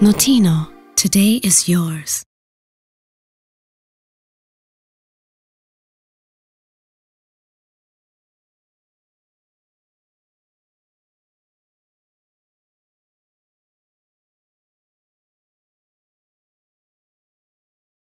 Notino, today is yours.